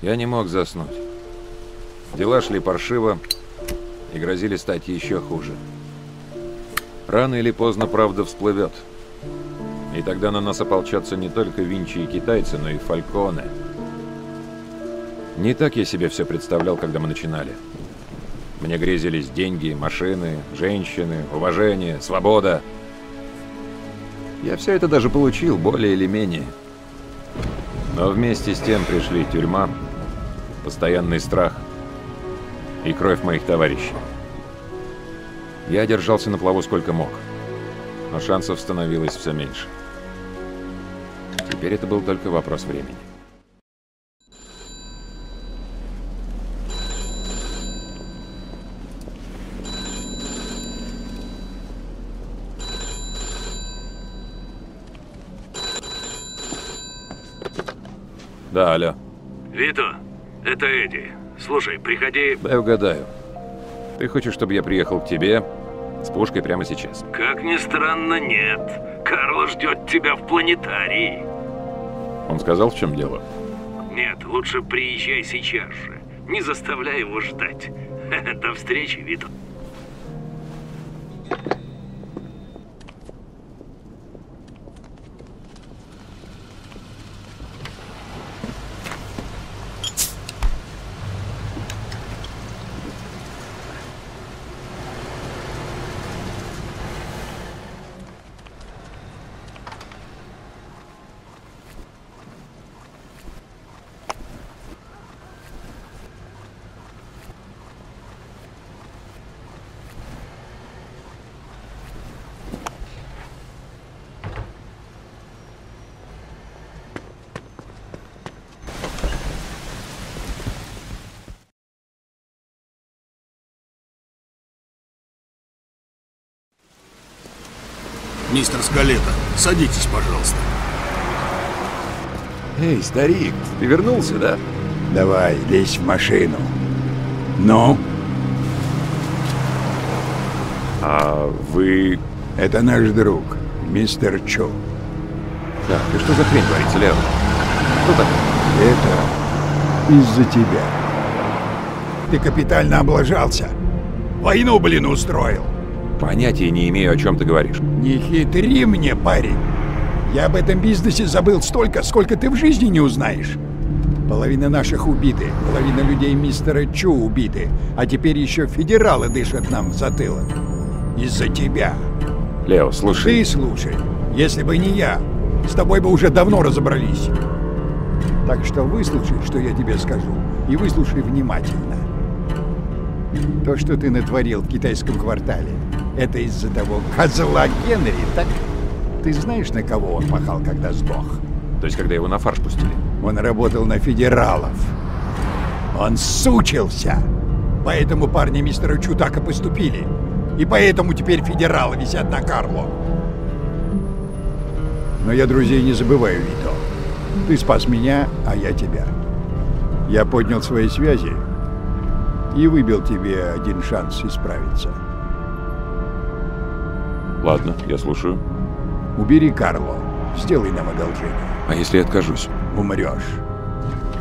Я не мог заснуть. Дела шли паршиво и грозили стать еще хуже. Рано или поздно правда всплывет. И тогда на нас ополчатся не только Винчи и китайцы, но и Фальконы. Не так я себе все представлял, когда мы начинали. Мне грезились деньги, машины, женщины, уважение, свобода. Я все это даже получил, более или менее. Но вместе с тем пришли тюрьма, постоянный страх и кровь моих товарищей. Я держался на плаву сколько мог, но шансов становилось все меньше. Теперь это был только вопрос времени. Да, алло. Вито, это Эдди. Слушай, приходи... Дай угадаю. Ты хочешь, чтобы я приехал к тебе с пушкой прямо сейчас? Как ни странно, нет. Карло ждет тебя в планетарии. Он сказал, в чем дело? Нет, лучше приезжай сейчас же. Не заставляй его ждать. До встречи, Вито. Мистер Скалета, садитесь, пожалуйста. Эй, старик, ты вернулся, да? Давай, лезь в машину. Ну, А вы... это наш друг, мистер Чо. Так, и что за хрень творится, Лео? Что такое? Это из-за тебя. Ты капитально облажался. Войну, блин, устроил. Понятия не имею, о чем ты говоришь. Не хитри мне, парень. Я об этом бизнесе забыл столько, сколько ты в жизни не узнаешь. Половина наших убиты, половина людей мистера Чу убиты, а теперь еще федералы дышат нам в затылок. Из-за тебя. Лео, слушай... Ты слушай, если бы не я, с тобой бы уже давно разобрались. Так что выслушай, что я тебе скажу, и выслушай внимательно. То, что ты натворил в китайском квартале, это из-за того козла Генри, так? Ты знаешь, на кого он махал, когда сдох? То есть, когда его на фарш пустили? Он работал на федералов. Он сучился. Поэтому парни мистера Чу так и поступили. И поэтому теперь федералы висят на Карло. Но я друзей не забываю, Вито. Ты спас меня, а я тебя. Я поднял свои связи и выбил тебе один шанс исправиться. Ладно, я слушаю. Убери Карло. Сделай нам одолжение. А если я откажусь? Умрешь.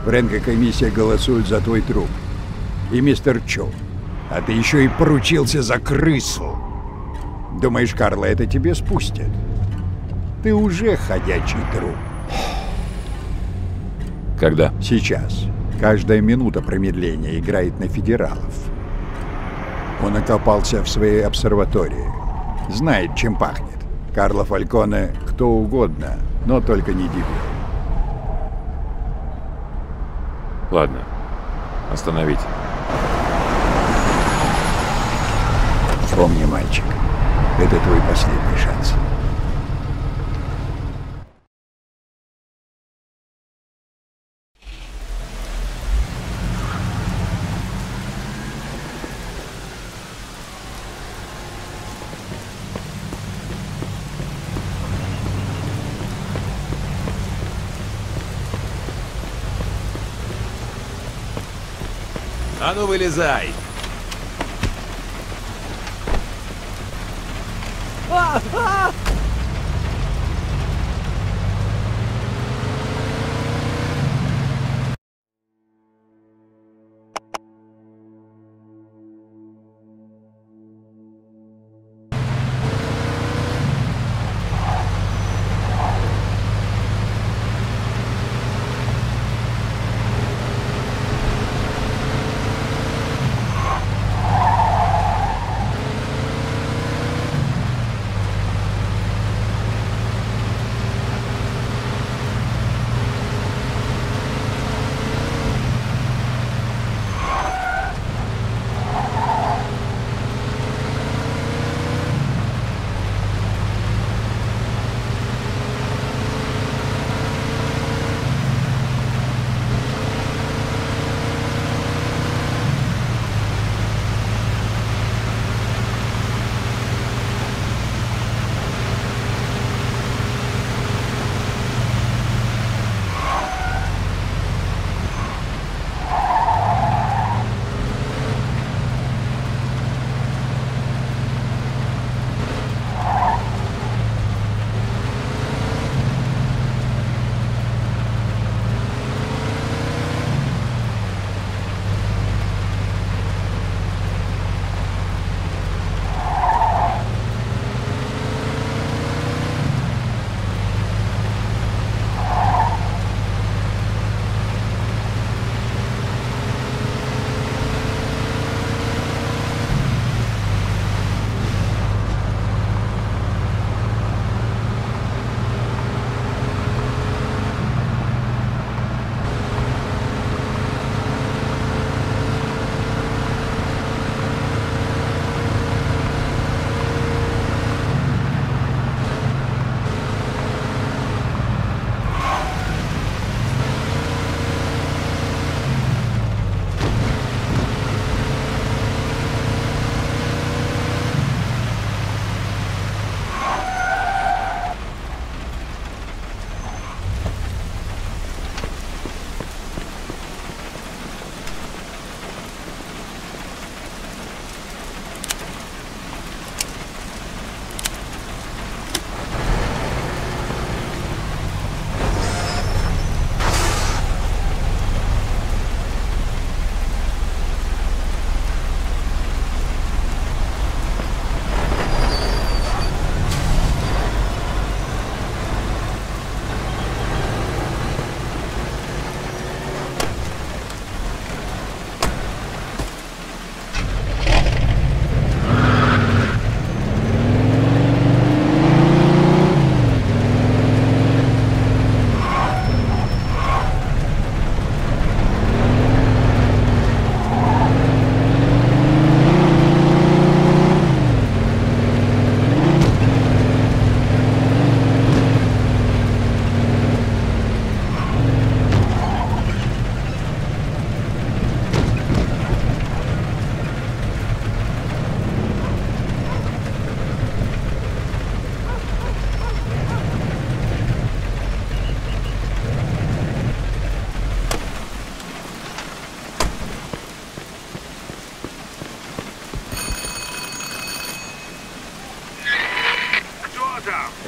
Фрэнк комиссия голосует за твой труп. И мистер Чо. А ты еще и поручился за крысу. Думаешь, Карла это тебе спустит? Ты уже ходячий труп. Когда? Сейчас. Каждая минута промедления играет на федералов. Он окопался в своей обсерватории. Знает, чем пахнет. Карло Фальконе кто угодно, но только не дебил. Ладно. Остановите. Помни, мальчик, это твой последний шанс. А ну вылезай!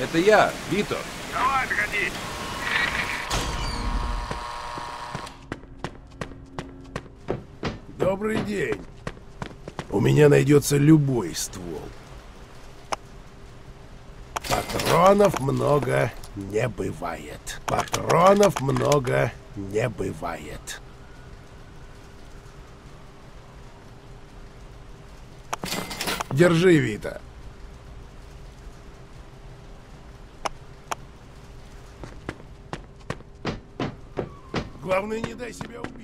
Это я, Вито. Давай, отходи. Добрый день. У меня найдется любой ствол. Патронов много не бывает. Патронов много не бывает. Держи, Вита. Главное, не дай себя убить.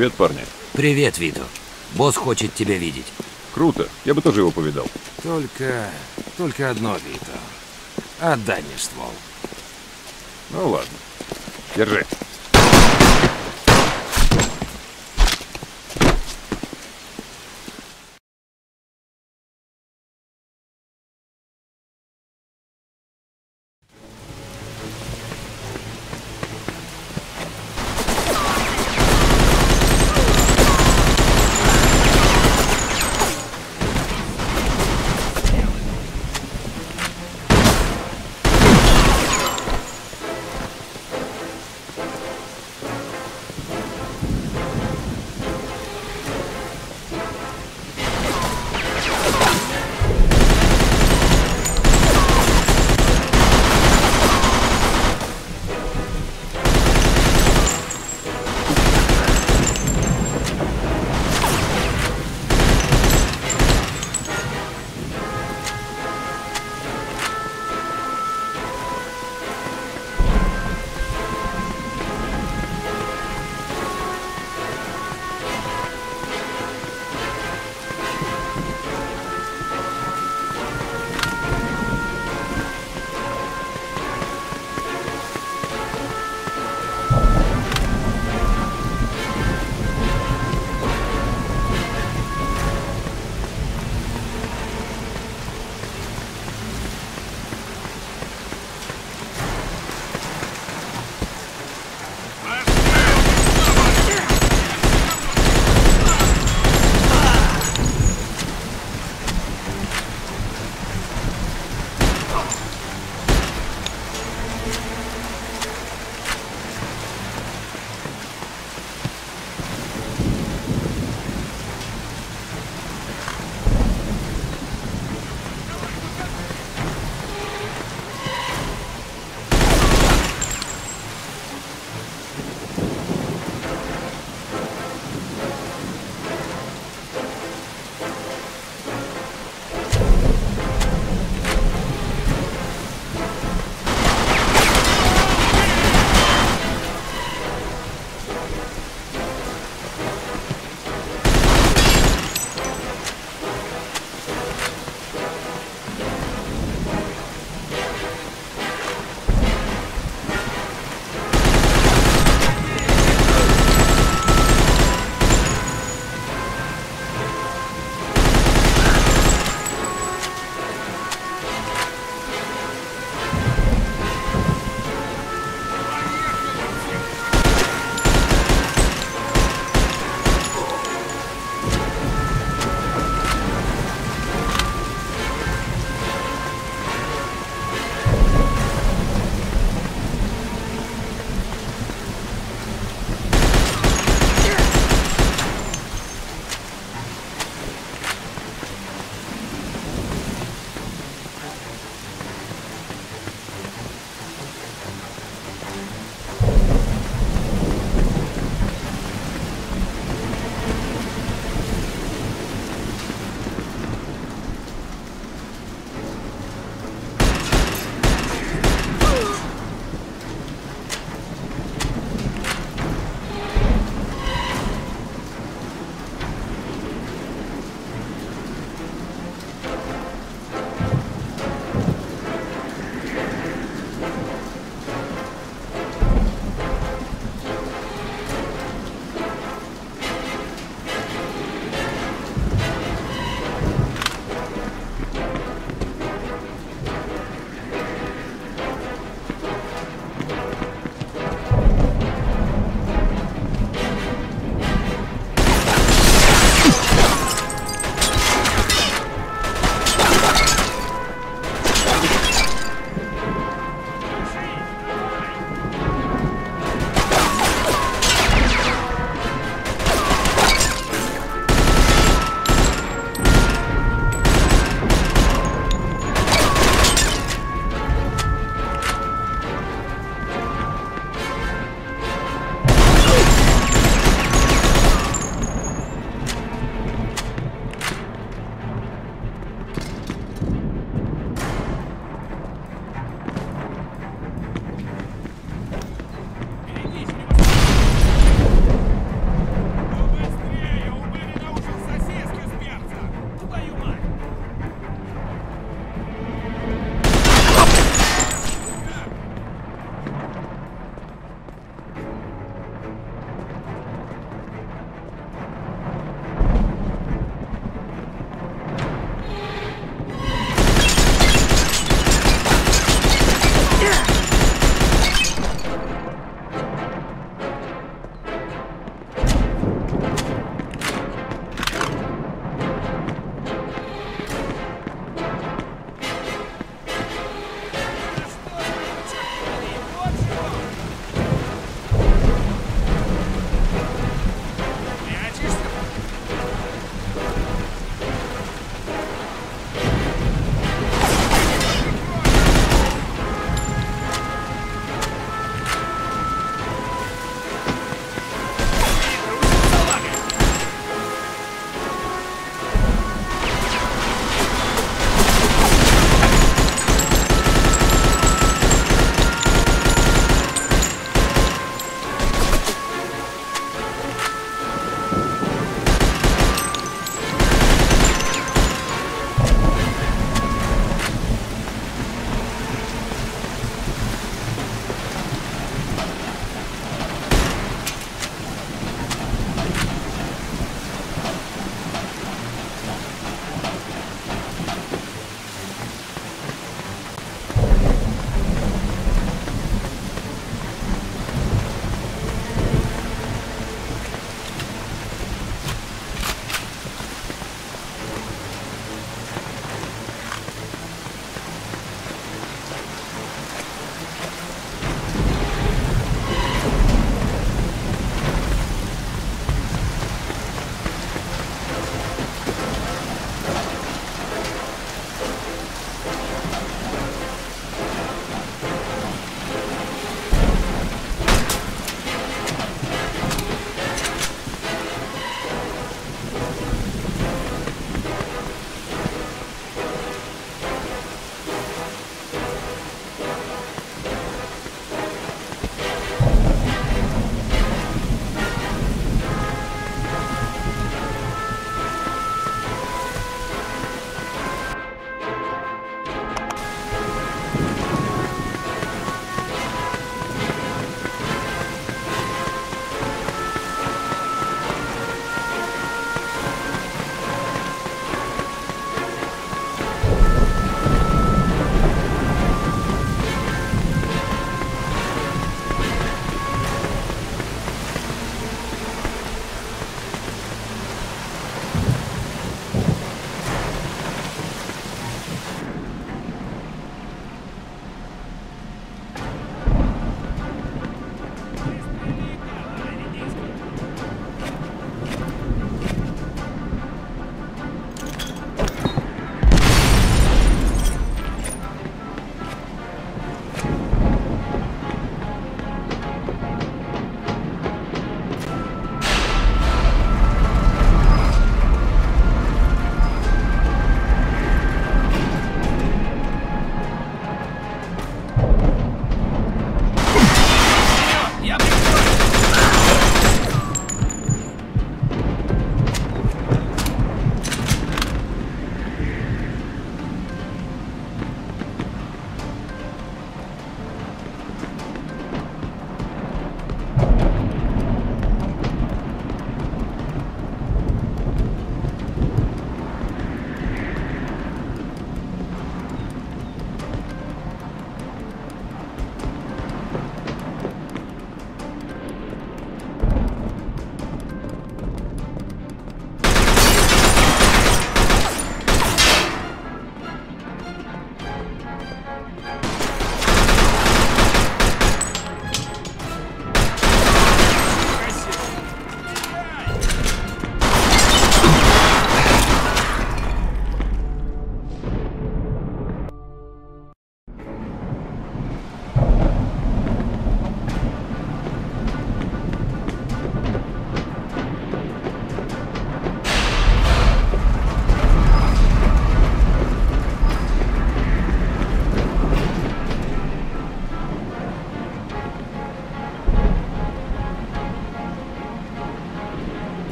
Привет, парни. Привет, Виту. Босс хочет тебя видеть. Круто. Я бы тоже его повидал. Только... только одно, Виту. Отдай мне ствол. Ну ладно. Держи.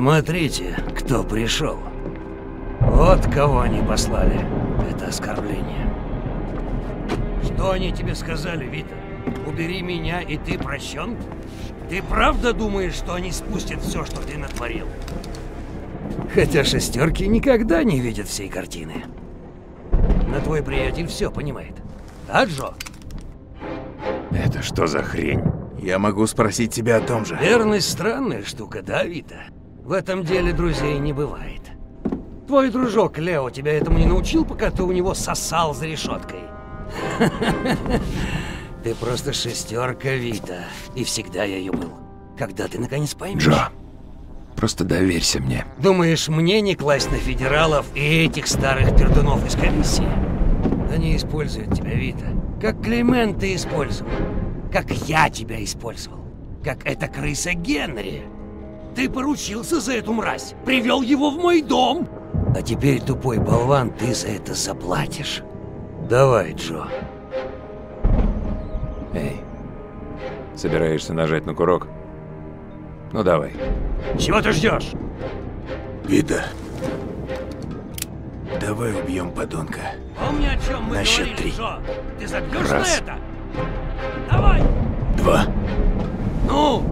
Смотрите, кто пришел. Вот кого они послали. Это оскорбление. Что они тебе сказали, Вита? Убери меня, и ты прощен? Ты правда думаешь, что они спустят все, что ты натворил? Хотя шестерки никогда не видят всей картины. Но твой приятель все понимает. Да, Джо? Это что за хрень? Я могу спросить тебя о том же. Верность странная штука, да, Вита? В этом деле друзей не бывает. Твой дружок Лео тебя этому не научил, пока ты у него сосал за решеткой? Ты просто шестерка, Вита. И всегда я ее был. Когда ты наконец поймешь? Джо, просто доверься мне. Думаешь, мне не класть на федералов и этих старых пердунов из комиссии? Они используют тебя, Вита. Как Клемент ты использовал. Как я тебя использовал. Как эта крыса Генри. Ты поручился за эту мразь. Привел его в мой дом. А теперь, тупой болван, ты за это заплатишь. Давай, Джо. Эй, собираешься нажать на курок? Ну давай. Чего ты ждешь? Вита, давай убьем подонка. Помни, о чем мы На счет говорили, три. Джо. Ты забьешь Раз. на это? Давай! Два. Ну!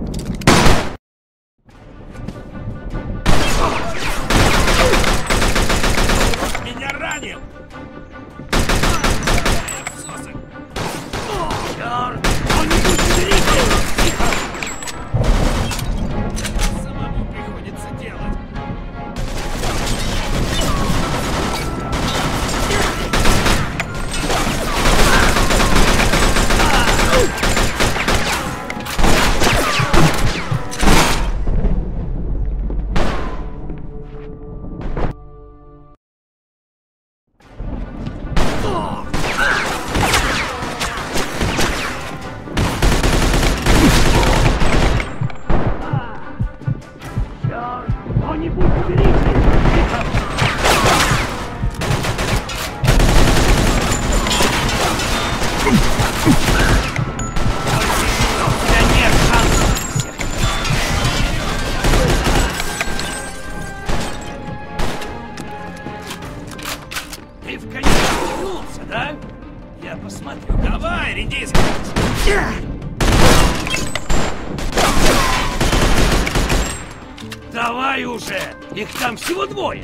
Там всего двое!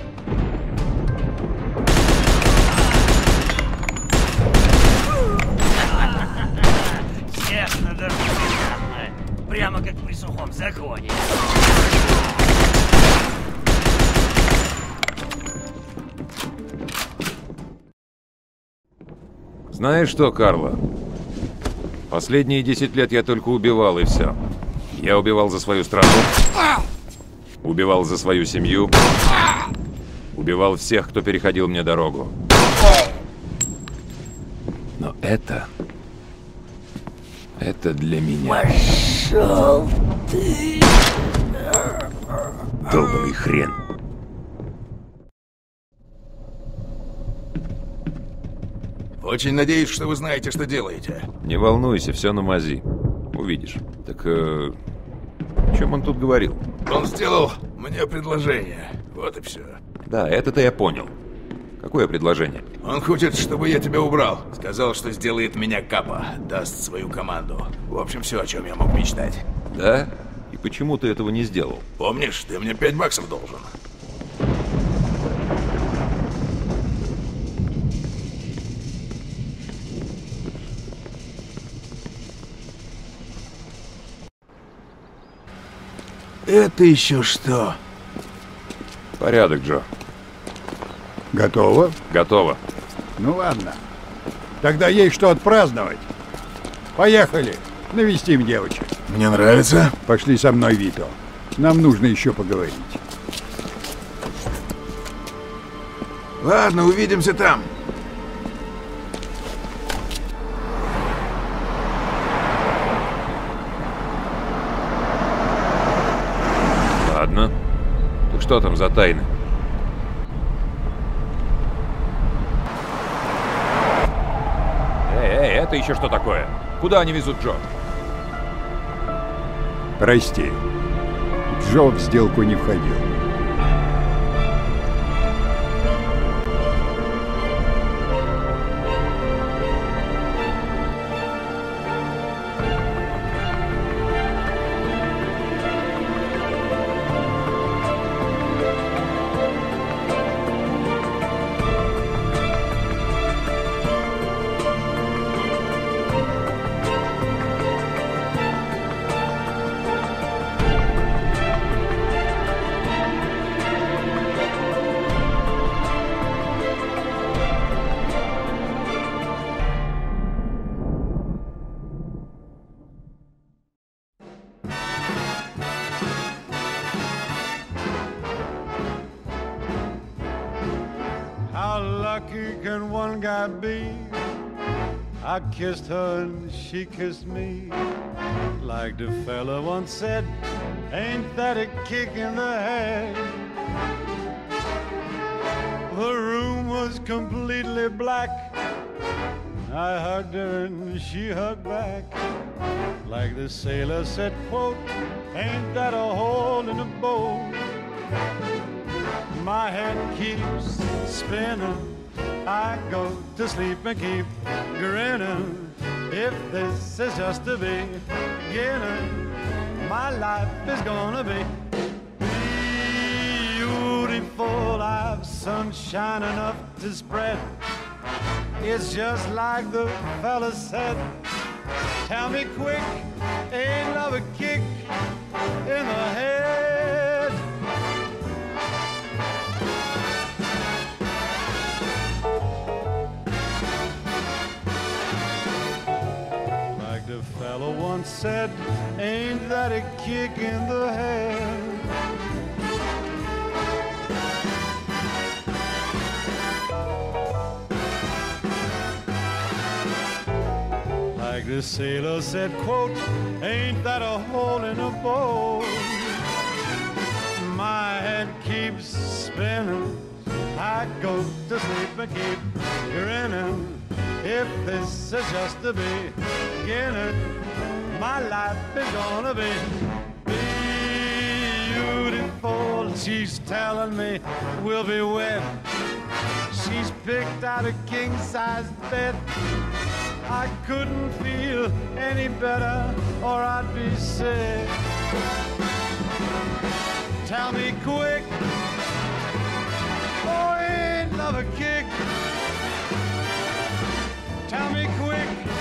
Честно, даже приятно. Прямо как при сухом законе. Знаешь что, Карло? Последние 10 лет я только убивал и все. Я убивал за свою страну. Убивал за свою семью. Убивал всех, кто переходил мне дорогу. Но это... Это для меня. Пошел ты! Долбанный хрен. Очень надеюсь, что вы знаете, что делаете. Не волнуйся, все на мази. Увидишь. Так, э, о чем он тут говорил? Он сделал мне предложение. Вот и все. Да, это-то я понял. Какое предложение? Он хочет, чтобы я тебя убрал. Сказал, что сделает меня капа, даст свою команду. В общем, все, о чем я мог мечтать. Да? И почему ты этого не сделал? Помнишь, ты мне 5 баксов должен. Это еще что? Порядок, Джо. Готово? Готово. Ну ладно. Тогда есть что отпраздновать. Поехали. Навестим девочек. Мне нравится. Пошли со мной, Вито. Нам нужно еще поговорить. Ладно, увидимся там. Что там за тайны? Эй, эй, это еще что такое? Куда они везут Джо? Прости. Джо в сделку не входил. I kissed her and she kissed me. Like the fella once said, ain't that a kick in the head? The room was completely black. I hugged her and she hugged back. Like the sailor said, quote, ain't that a hole in the boat? My head keeps spinning. I go to sleep and keep grinning. If this is just the beginning, my life is gonna be beautiful. I've sunshine enough to spread. It's just like the fella said. Tell me quick, ain't love a kick in the head? Said, ain't that a kick in the head? Like the sailor said, quote, ain't that a hole in a boat? My head keeps spinning. I go to sleep and keep grinning. If this is just the beginning, my life is gonna be beautiful. She's telling me we'll be wed. She's picked out a king size bed. I couldn't feel any better or I'd be sick. Tell me quick, oh, ain't love a kick? Tell me quick.